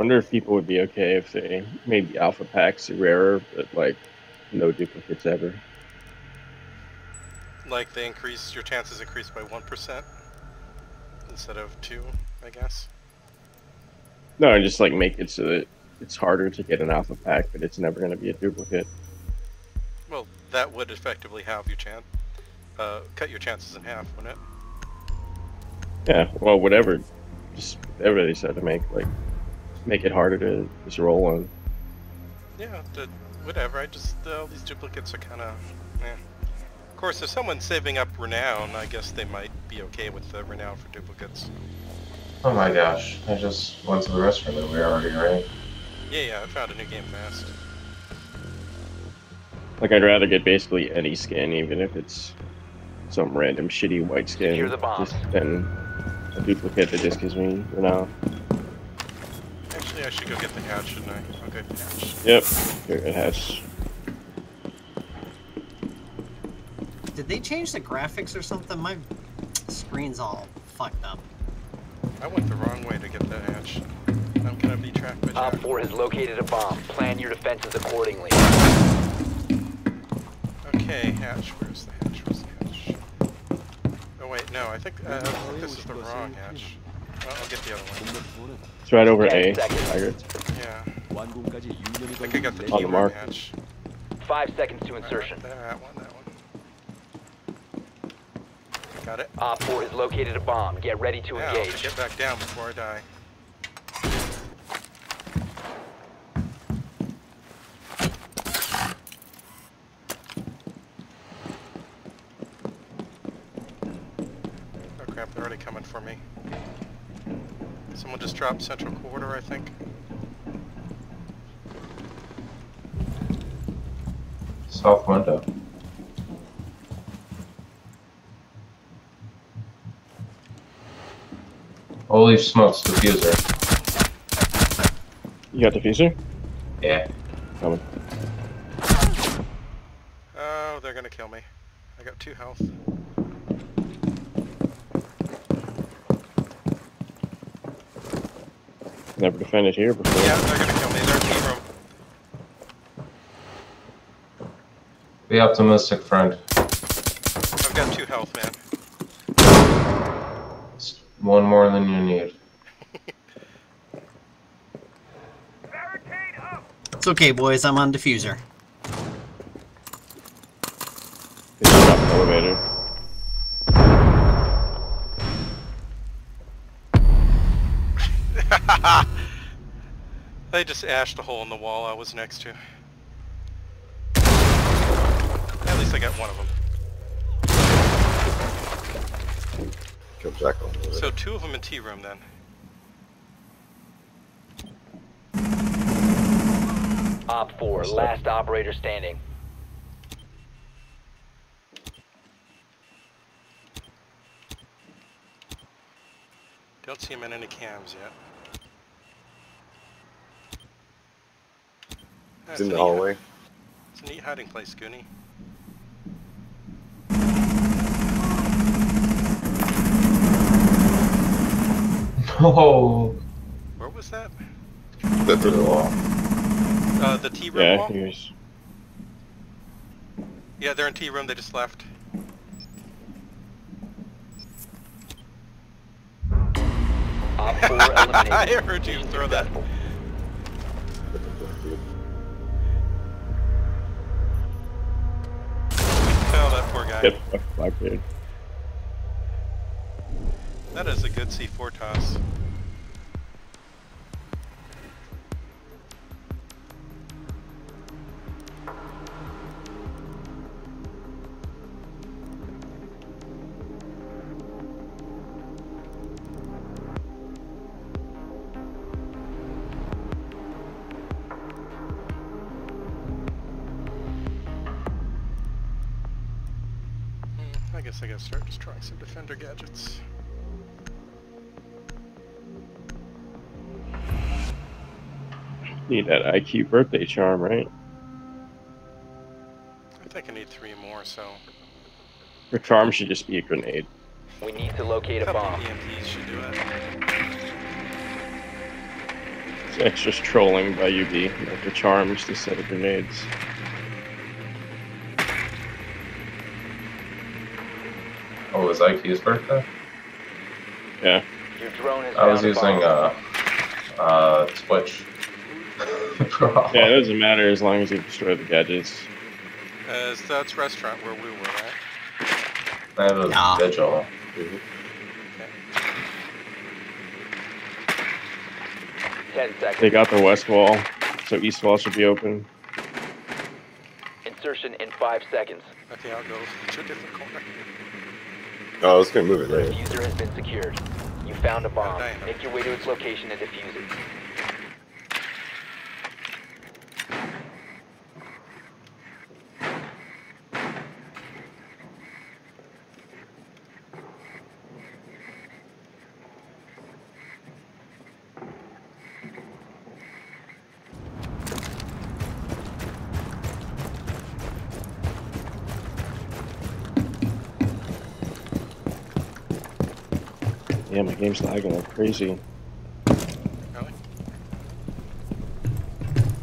wonder if people would be okay if they made the alpha packs rarer, but like no duplicates ever. Like they increase your chances increase by one percent instead of two, I guess. No, and just like make it so that it's harder to get an alpha pack, but it's never going to be a duplicate. Well, that would effectively have your chance, uh, cut your chances in half, wouldn't it? Yeah, well, whatever. Just whatever they said to make like make it harder to just roll on. Yeah, the, whatever. I just uh, all these duplicates are kind of. Eh. Of course, if someone's saving up renown, I guess they might be okay with the renown for duplicates. Oh my gosh, I just went to the restroom and we were already right. Yeah, yeah, I found a new game fast. Like I'd rather get basically any skin, even if it's some random shitty white skin, Secure the bombs. just than a duplicate that just gives me renown. Actually, I should go get the hatch, shouldn't I? I'll get the hatch. Yep, here it has. Did they change the graphics or something? My screen's all fucked up. I went the wrong way to get the hatch. I'm gonna be tracked by Opfor has located a bomb. Plan your defenses accordingly. Okay, hatch. Where's the hatch? Where's the hatch? Oh wait, no. I think, uh, I think this is the wrong hatch. I'll, get the other one. It's right over A. Yeah. I could get the on the mark. Hatch. Five seconds to insertion. Right, that one, that one. Got it. Opfor has located a bomb. Get ready to yeah, engage. I'll get back down before I die. Someone just dropped central quarter, I think. South window. Holy smokes, diffuser. You got the fuser? Yeah. Coming. Oh, they're gonna kill me. I got two health. Never defended here before. Yeah, they're gonna kill me. They're in the room. Be optimistic, friend. I've got two health, man. It's one more than you need. It's okay, boys. I'm on diffuser. Just ashed a hole in the wall I was next to. At least I got one of them. Kill Jack on So two of them in T room then. Opfor, last operator standing. Don't see him in any cams yet. That's It's in the hallway. It's a neat hiding place, Goonie. Oh, Where was that? That through the wall. Uh, the T room Yeah, wall? here's. Yeah, they're in T room. They just left. Op 4 eliminated. I heard you throw that. Guy. Dude. That is a good C4 toss. Just defender gadgets. Need that IQ birthday charm, right? I think I need three more, so Your charm should just be a grenade. We need to locate a a bomb. EMPs should do it. It's just trolling by UB, like the charms to set of grenades. Was IQ's birthday? Yeah. Your drone has I was found a using uh, uh, Twitch. Yeah, it doesn't matter as long as you destroy the gadgets. Uh, so that's restaurant where we were at. That was Yeah. Vigil. Ten seconds. They got the west wall, so east wall should be open. Insertion in five seconds. Okay, I'll go to a different corner. Oh, I was gonna move it The right. diffuser has been secured. You found a bomb. Make your way to its location and defuse it. Game's lagging like crazy. Really?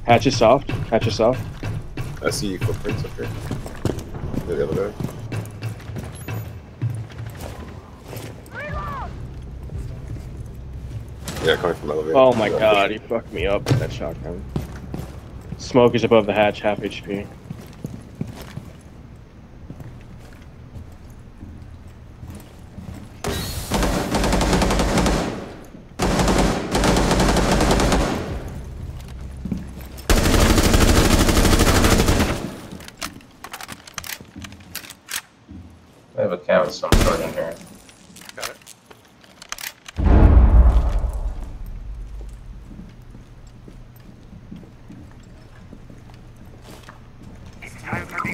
Hatch is soft. Hatch is soft. I see footprints up here. The other way. Yeah, coming from elevator. Oh my god, he fucked me up with that shotgun. Smoke is above the hatch, half HP. I have a cam of some sort in here. Got it.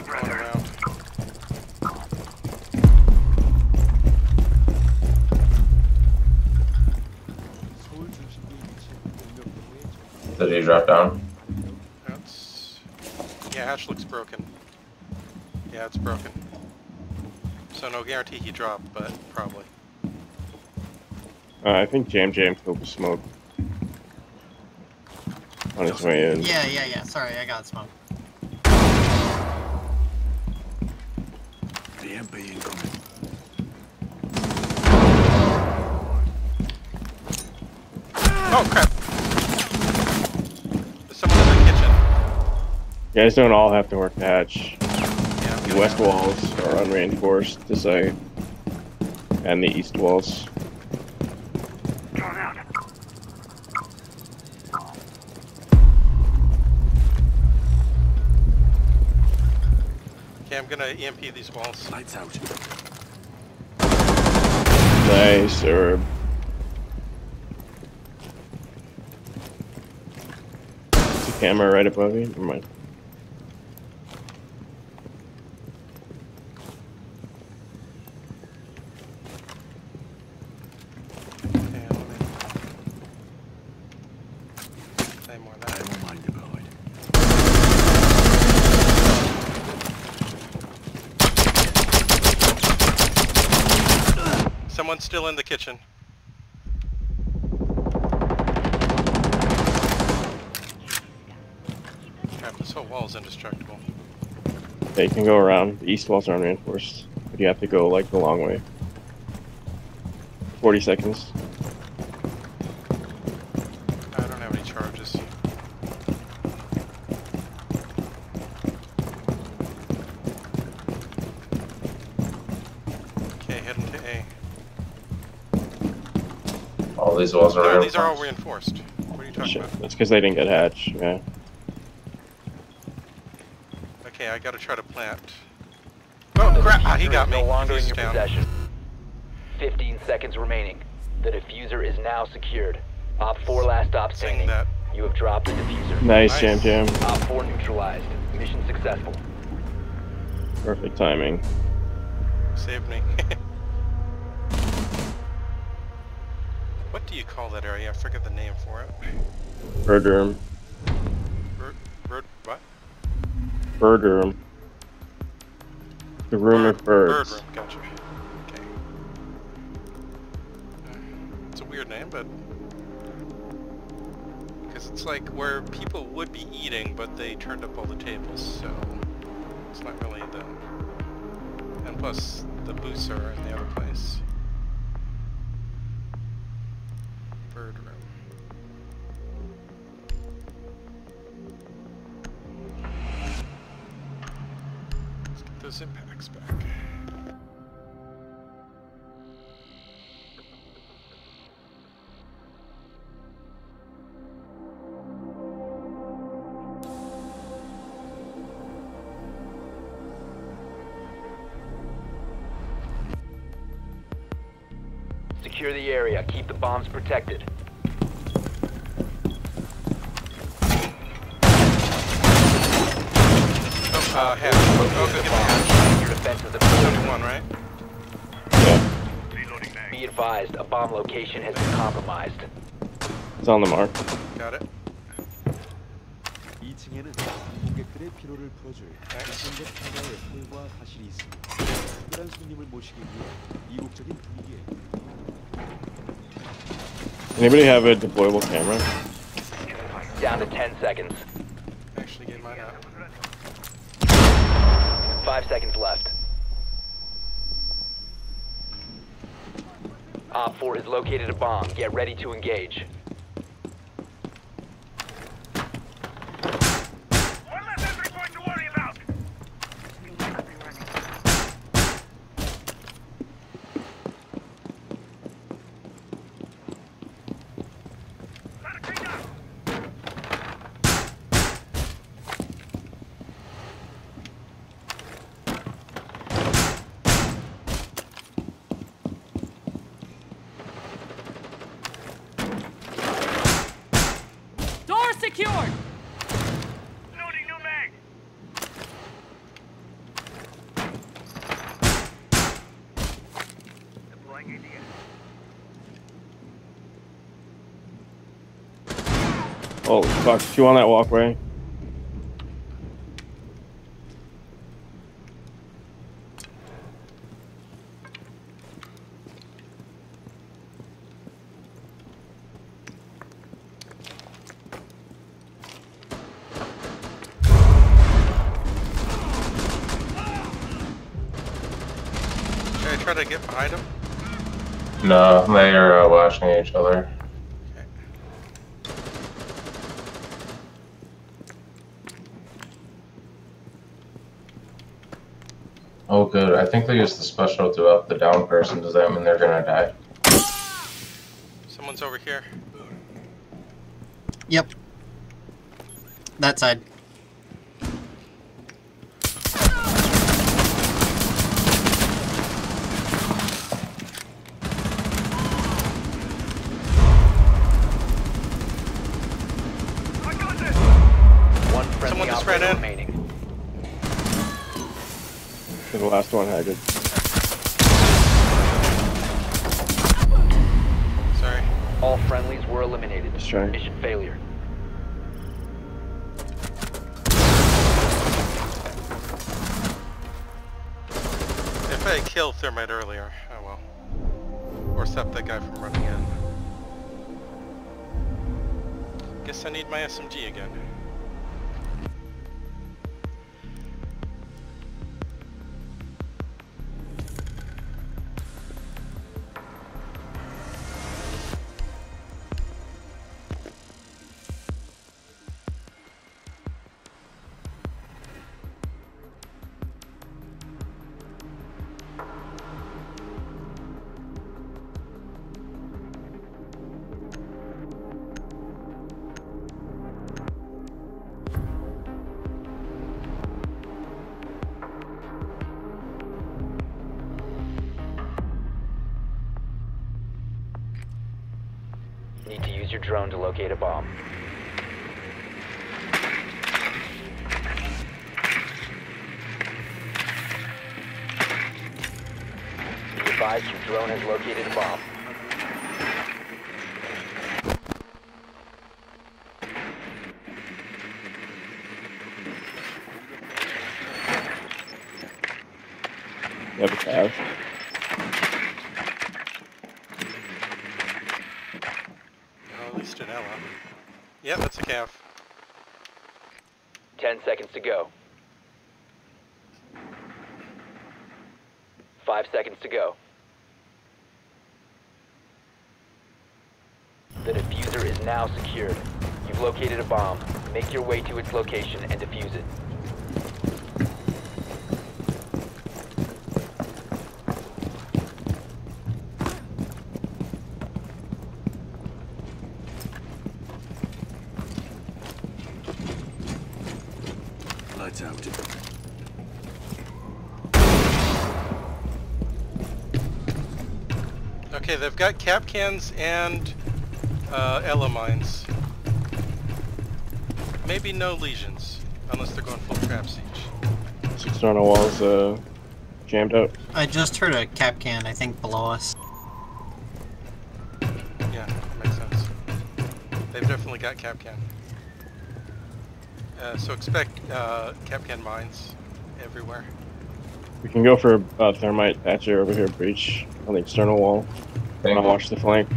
Going around. Did drop down? That's... Yeah, hatch looks broken. Yeah, it's broken. So no guarantee he dropped, but probably. Uh, I think Jam Jam killed the smoke. On his way in. Yeah, yeah, yeah. Sorry, I got smoke. Oh crap! There's someone in the kitchen. You guys don't all have to work the hatch. Yeah, The west out. walls are unreinforced to site. And the east walls. Okay, I'm gonna EMP these walls. Lights out. Nice, Herb. There's a camera right above you. Never mind. Okay, let me... Say more of I that. will mind deployed. Someone's still in the kitchen. Crap, this whole wall is indestructible. Yeah, you can go around. The east walls are unreinforced. But you have to go like the long way. 40 seconds. I don't have any charges. Okay, heading to A. All these walls are No, these are all reinforced. reinforced. What are you talking Shit. about? That's because they didn't get hatch. Yeah. Okay, I gotta try to plant. Oh crap! Ah, he got me. No longer in your down. possession. 15 seconds remaining. The diffuser is now secured. Opfor last stop Saying standing. that. You have dropped the diffuser. Nice, Nice. Jam Jam. Op 4 neutralized. Mission successful. Perfect timing. Saved me. do you call that area? I forget the name for it. Bird room. Bird, bird, what? Bird room. The room of birds. Bird room, gotcha. Okay. It's a weird name, but because It's like where people would be eating, but they turned up all the tables, so it's not really the. And plus, the booths are in the other place. Secure the area. Keep the bombs protected. Oh, uh, half. Oh, go get the hatch. Your defenses have been 71, right? Yeah, Be advised, a bomb location has been compromised. it's on the mark. Got it. 2층에는 관객들의 피로를 풀어줄 Thanks. 공격 하나의 홀과 사실이 있습니다. 특별한 손님을 모시기 위해 이국적인 분위기에 Anybody have a deployable camera? Down to 10 seconds. Actually, get mine out. Five seconds left. Opfor has located a bomb. Get ready to engage. Door secured! Holy fuck, two on that walkway. Should I try to get behind him? No, they are uh, lashing at each other. Oh, good. I think they used the special to up the down person. Does that mean they're gonna die? Someone's over here. Yep. That side. One friendly Someone just ran operator in. remaining. The last one had it. Sorry. All friendlies were eliminated. Let's try. Mission failure. If I had killed Thermite earlier, oh well. Or stopped that guy from running in. Guess I need my SMG again. Your drone to locate a bomb. Be advised your drone has located a bomb. You have Yeah, that's a calf. 10 seconds to go. 5 seconds to go. The diffuser is now secured. You've located a bomb. Make your way to its location and defuse it. Lights out. Okay, they've got Kapkans and uh, Ela mines. Maybe no lesions, unless they're going full trap siege. External walls uh, jammed up. I just heard a Kapkan, I think, below us. Yeah, makes sense. They've definitely got Kapkan. Uh, so expect uh, Kapkan mines everywhere. We can go for uh, thermite Thatcher over here, breach on the external wall. Thank I'll you. watch the flank.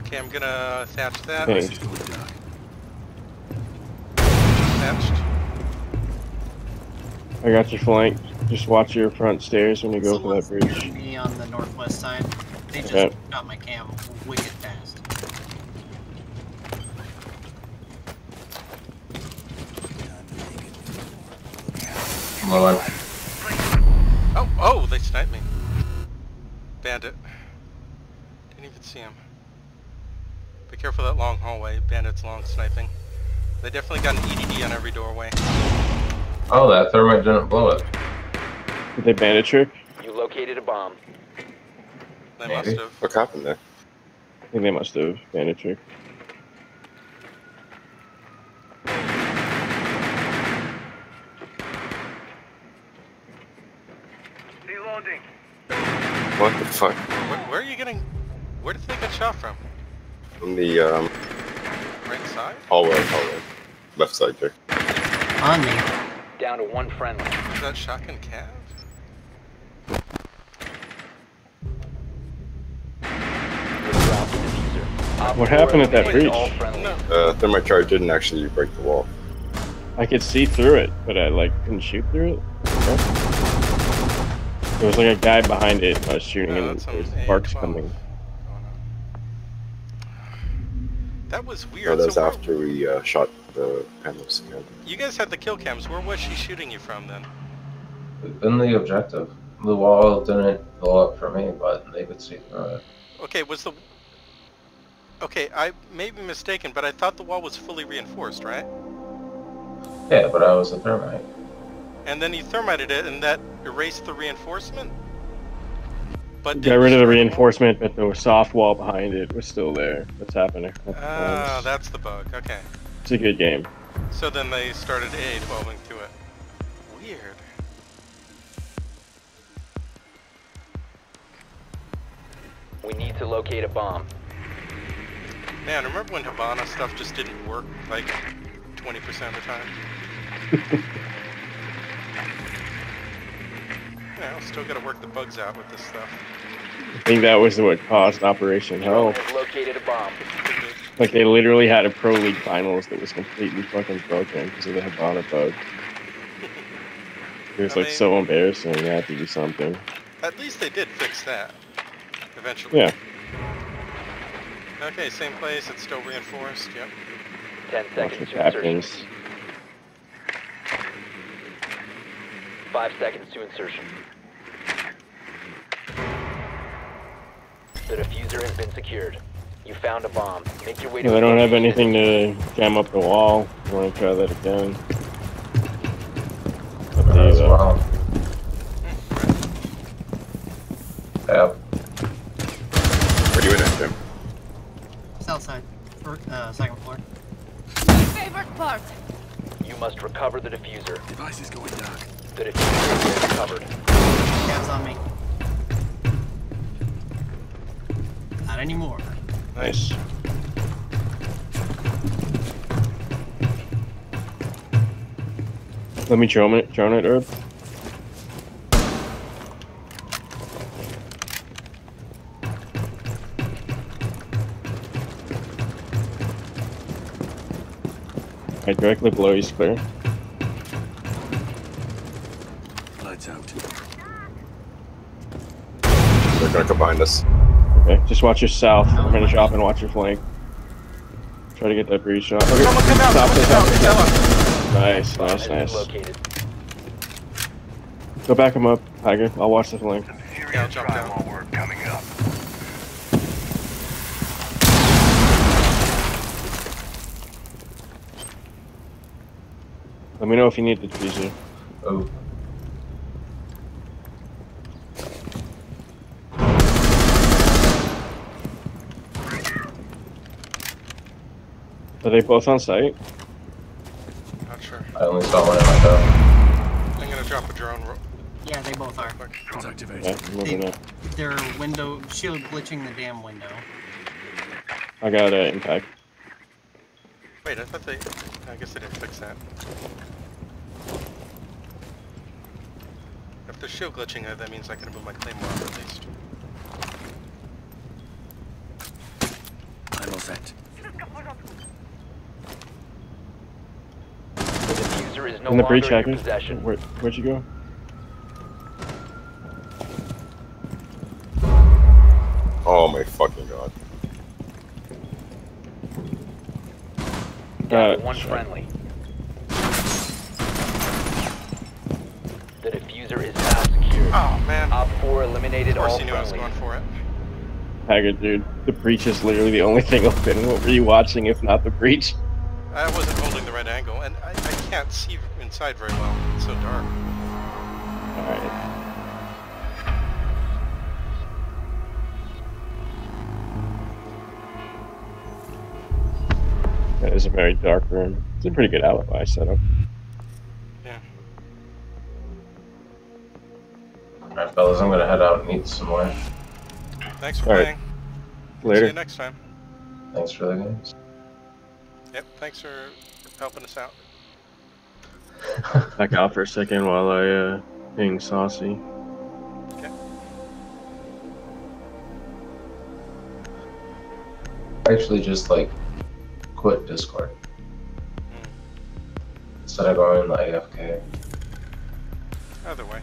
Okay, I'm gonna thatch that. Okay. This is going dark. Thatched. I got your flank. Just watch your front stairs when you go for that Someone's near breach. me on the northwest side. They just Okay. got my cam wicked fast. Low end. Oh, oh, they sniped me. Bandit. Didn't even see him. Be careful that long hallway. Bandit's long sniping. They definitely got an EDD on every doorway. Oh, that thermite didn't blow it. Did they bandit trick? You located a bomb. They Maybe. must have. What happened there? I think they must have bandit trick. Fuck? Where, where are you getting? Where did they get shot from? From the um, Right side? hallway, hallway. Left side there. On me. Down to one friendly. Is that shotgun cav? You dropped the diffuser. Op What happened at that breach? all. No. Uh, thermite charge didn't actually break the wall. I could see through it, but I like couldn't shoot through it. There was like a guy behind it. I was shooting, No, and that's there was an sparks coming. Oh, no. That was weird. No, that was so where- after we uh, shot the panels again. you guys had the kill cams. Where was she shooting you from then? In the objective. The wall didn't blow up for me, but they could see through it. Okay, was the... Okay, I may be mistaken, but I thought the wall was fully reinforced, right? Yeah, but I was a thermite. And then you thermited it, and that erased the reinforcement? But Got rid of the reinforcement, but the soft wall behind it was still there. What's happening? Ah, that's the bug. Okay. It's a good game. So then they started A12ing to it. Weird. We need to locate a bomb. Man, remember when Hibana stuff just didn't work like 20% of the time? yeah, I'll still gotta work the bugs out with this stuff. I think that was what caused Operation Health. Located a bomb. Like they literally had a pro league finals that was completely fucking broken because of the Hibana bug. It was I like mean- so embarrassing. You had to do something. At least they did fix that. Eventually. Yeah. Okay, same place, it's still reinforced, yep. 10 seconds what to insertion. happens. 5 seconds to insertion. The diffuser has been secured. You found a bomb. Make your way to Well, I don't have anything to jam up the wall. I want to try that again. Up to As well. Yep. Where are you in at, Jim? South side. Or, uh, second floor. My Favorite part. You must recover the diffuser. Device is going dark. That it's covered. That on me. Not anymore. Nice. Let me drone it, drone it, Herb. Right directly below you is clear. They're gonna combine us. Okay, just watch your south. I'm gonna drop and watch your flank. Try to get that breach shot. Okay, Someone come out! Stop Someone this, come out! stop nice, nice, nice. located. Go back him up, Tiger. I'll watch the flank. Yeah, I'll jump down. Let me know if you need the diffuser. Oh, Are they both on site? Not sure. I only saw one in my dog. I'm gonna drop a drone Yeah, they both are. quick. It's activated. Yeah, I'm moving up. They're window shield glitching the damn window. I got uh, impact. Wait, I thought they... I guess they didn't fix that. If they're shield glitching that means I can move my claymore up at least. I'm all set. The is no In the longer breach in your possession. Where, where'd you go? Oh my fucking god. Down Uh, one sure. friendly. The diffuser is now secured. Oh, man. Op 4 eliminated Of course all he knew I was going for it. Haggard, dude. The breach is literally the only thing open. What were you watching if not the breach? I wasn't holding the right angle, and I, I can't see inside very well. It's so dark. Alright. That is a very dark room. It's a pretty good alibi setup. Yeah. Alright, fellas, I'm gonna head out and eat some more. Thanks for All right. playing. See Later. you next time. Thanks for the games. Yep, thanks for helping us out. Back out for a second while I uh ping Saucy. I actually just like quit Discord instead of going like AFK. Either way.